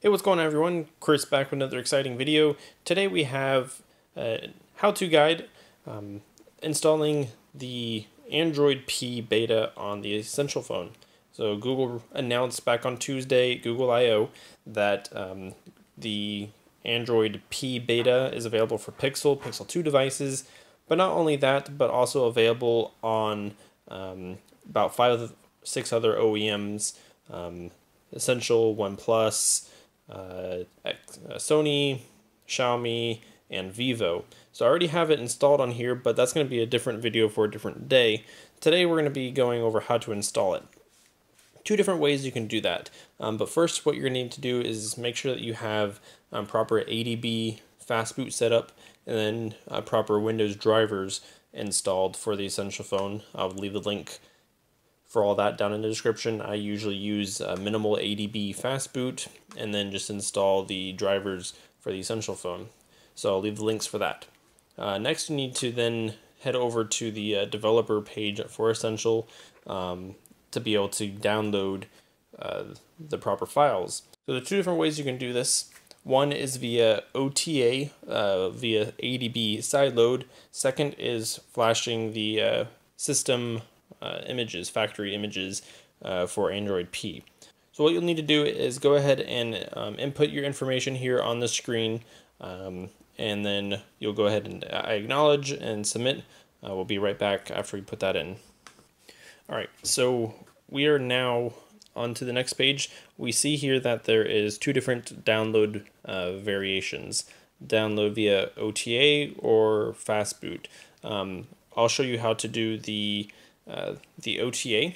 Hey, what's going on everyone? Chris back with another exciting video. Today we have a how-to guide um, installing the Android P beta on the Essential phone. So Google announced back on Tuesday, Google I.O., that um, the Android P beta is available for Pixel, Pixel 2 devices, but not only that, but also available on um, about five, six other OEMs, um, Essential, OnePlus, uh, uh, Sony, Xiaomi, and Vivo. So I already have it installed on here, but that's going to be a different video for a different day. Today we're going to be going over how to install it. Two different ways you can do that. Um, but first what you're going to need to do is make sure that you have um, proper ADB fastboot setup and then uh, proper Windows drivers installed for the Essential phone. I'll leave the link for all that down in the description. I usually use a minimal ADB fastboot and then just install the drivers for the Essential phone. So I'll leave the links for that. Uh, next, you need to then head over to the uh, developer page for Essential um, to be able to download uh, the proper files. So there are two different ways you can do this. One is via OTA, uh, via ADB sideload. Second is flashing the uh, system uh, images, factory images uh, for Android P. So what you'll need to do is go ahead and um, input your information here on the screen um, and then you'll go ahead and I acknowledge and submit. Uh, we'll be right back after we put that in. Alright, so we are now on to the next page. We see here that there is two different download uh, variations. Download via OTA or fastboot. Um, I'll show you how to do the uh, the OTA.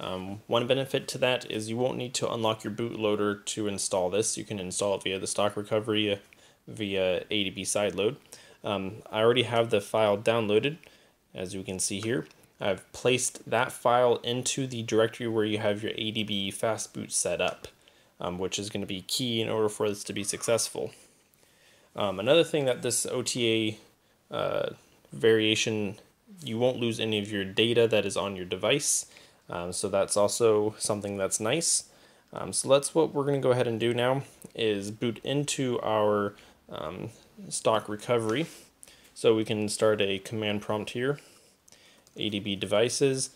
Um, one benefit to that is you won't need to unlock your bootloader to install this. You can install it via the stock recovery uh, via ADB sideload. Um, I already have the file downloaded, as you can see here. I've placed that file into the directory where you have your ADB fastboot set up, um, which is going to be key in order for this to be successful. Um, another thing that this OTA uh, variation you won't lose any of your data that is on your device. Um, so that's also something that's nice. Um, so that's what we're going to go ahead and do now is boot into our um, stock recovery. So we can start a command prompt here, ADB devices.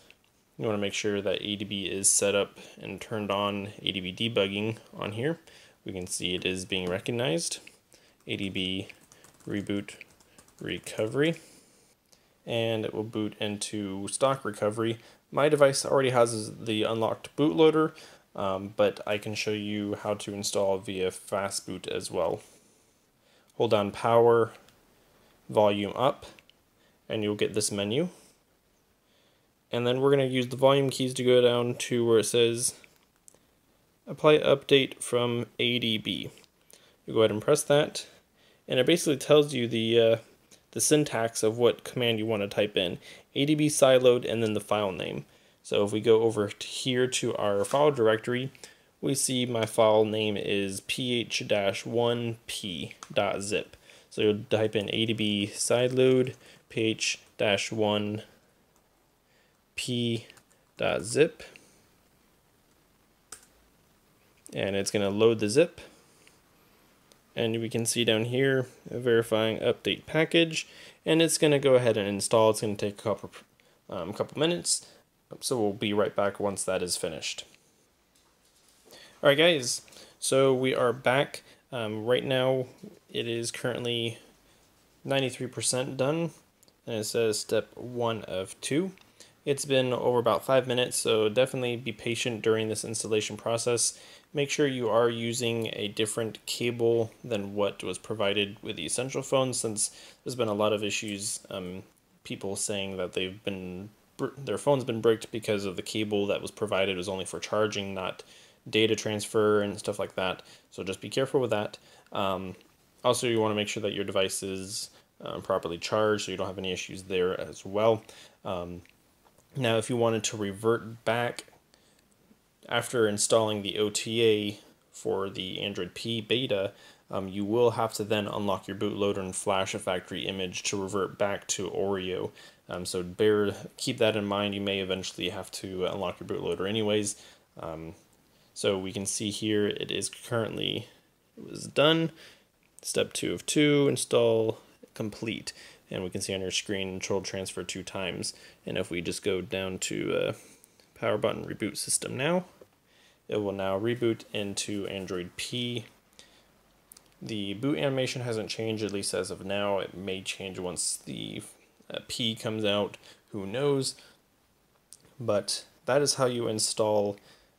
You want to make sure that ADB is set up and turned on ADB debugging on here. We can see it is being recognized. ADB reboot recovery and it will boot into stock recovery. My device already has the unlocked bootloader, um, but I can show you how to install via fastboot as well. Hold down power, volume up, and you'll get this menu. And then we're going to use the volume keys to go down to where it says apply update from ADB. You go ahead and press that, and it basically tells you the uh, the syntax of what command you want to type in, adb sideload and then the file name. So if we go over here to our file directory, we see my file name is ph-1p.zip. So you'll type in adb sideload ph-1p.zip and it's going to load the zip and we can see down here verifying update package. And it's going to go ahead and install. It's going to take a couple um, couple minutes. So we'll be right back once that is finished. Alright guys. So we are back. Um, right now it is currently 93% done. And it says step one of two it's been over about five minutes, so definitely be patient during this installation process. Make sure you are using a different cable than what was provided with the Essential phone, since there's been a lot of issues, um, people saying that they've been their phone's been bricked because of the cable that was provided was only for charging, not data transfer and stuff like that. So just be careful with that. Um, also, you want to make sure that your device is um, properly charged so you don't have any issues there as well. Um, now, if you wanted to revert back after installing the OTA for the Android P beta, um, you will have to then unlock your bootloader and flash a factory image to revert back to Oreo. Um, so bear keep that in mind. You may eventually have to unlock your bootloader anyways. Um, so we can see here it is currently was done. Step two of two, install complete. And we can see on your screen, control transfer two times. And if we just go down to uh, power button reboot system now, it will now reboot into Android P. The boot animation hasn't changed, at least as of now. It may change once the uh, P comes out, who knows. But that is how you install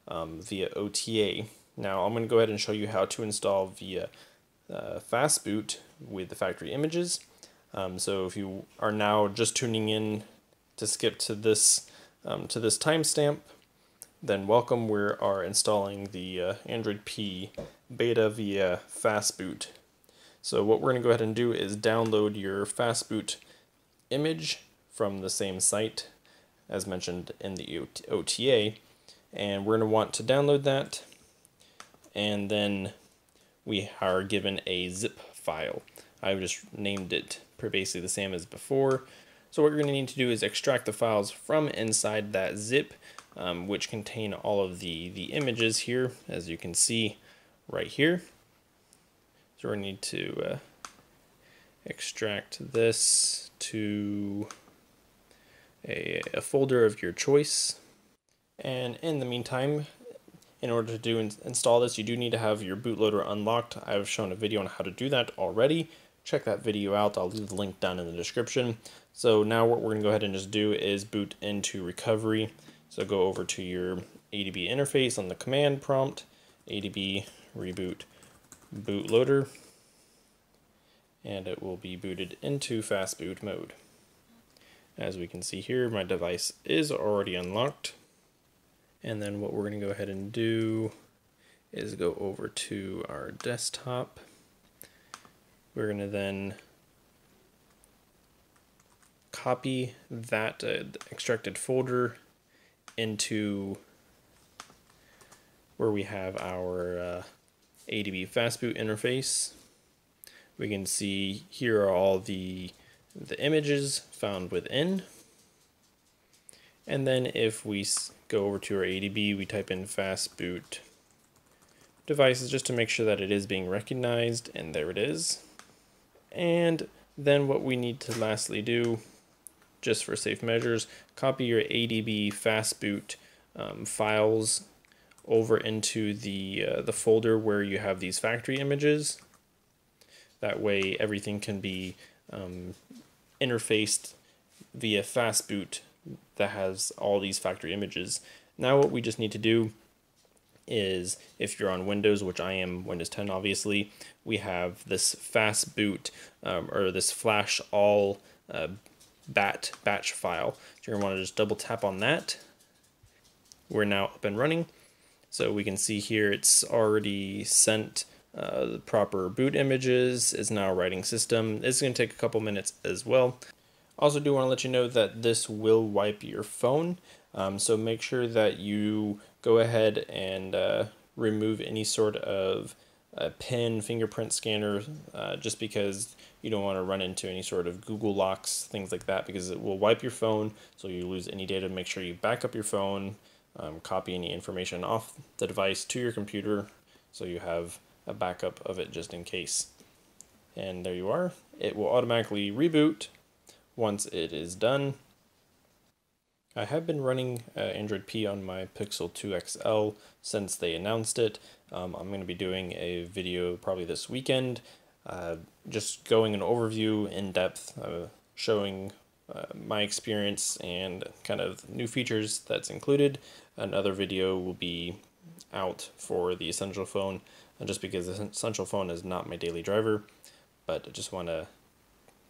um, via OTA. Now I'm going to go ahead and show you how to install via uh, Fastboot with the factory images. Um, so if you are now just tuning in to skip to this um, to this timestamp, then welcome. We are installing the uh, Android P beta via Fastboot. So what we're going to go ahead and do is download your Fastboot image from the same site as mentioned in the OTA. And we're going to want to download that. And then we are given a zip file. I've just named it basically the same as before. So what you're going to need to do is extract the files from inside that zip um, which contain all of the, the images here, as you can see right here. So we need to uh, extract this to a, a folder of your choice. And in the meantime, in order to do install this, you do need to have your bootloader unlocked. I've shown a video on how to do that already. Check that video out. I'll leave the link down in the description. So now what we're going to go ahead and just do is boot into recovery. So go over to your ADB interface on the command prompt, ADB reboot bootloader, and it will be booted into fast boot mode. As we can see here, my device is already unlocked. And then what we're going to go ahead and do is go over to our desktop. We're going to then copy that uh, extracted folder into where we have our uh, ADB fastboot interface. We can see here are all the, the images found within. And then if we go over to our ADB, we type in fastboot devices just to make sure that it is being recognized, and there it is. And then what we need to lastly do just for safe measures, copy your ADB fastboot um, files over into the, uh, the folder where you have these factory images. That way everything can be um, interfaced via fastboot that has all these factory images. Now what we just need to do is if you're on Windows, which I am Windows 10 obviously, we have this fast boot um, or this flash all uh, bat batch file. So you're want to just double tap on that. We're now up and running. So we can see here it's already sent uh, the proper boot images. It's now writing system. It's to take a couple minutes as well. Also do want to let you know that this will wipe your phone. Um, so make sure that you go ahead and uh, remove any sort of uh, PIN fingerprint scanner uh, just because you don't want to run into any sort of Google locks, things like that, because it will wipe your phone, so you lose any data. Make sure you back up your phone, um, copy any information off the device to your computer, so you have a backup of it just in case. And there you are. It will automatically reboot once it is done. I have been running uh, Android P on my Pixel 2 XL since they announced it. Um, I'm going to be doing a video probably this weekend uh, just going an overview in depth, uh, showing uh, my experience and kind of new features that's included. Another video will be out for the Essential phone, uh, just because the Essential phone is not my daily driver, but I just want to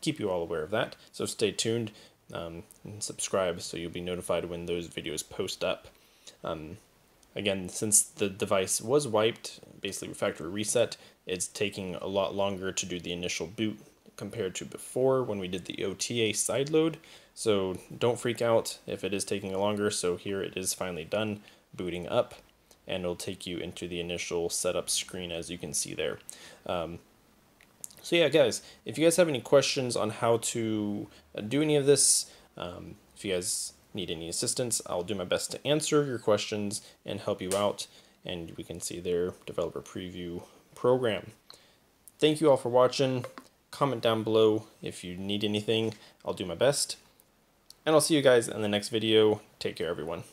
keep you all aware of that. So stay tuned um, and subscribe so you'll be notified when those videos post up. Um, again, since the device was wiped, basically factory reset, it's taking a lot longer to do the initial boot compared to before when we did the OTA side load. So don't freak out if it is taking longer. So here it is finally done booting up and it'll take you into the initial setup screen as you can see there. Um, so yeah, guys, if you guys have any questions on how to uh, do any of this, um, if you guys need any assistance, I'll do my best to answer your questions and help you out. And we can see their developer preview program. thank you all for watching. Comment down below if you need anything. I'll do my best. And I'll see you guys in the next video. Take care, everyone.